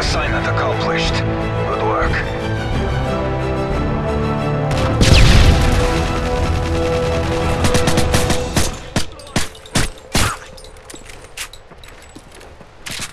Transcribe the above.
Assignment accomplished.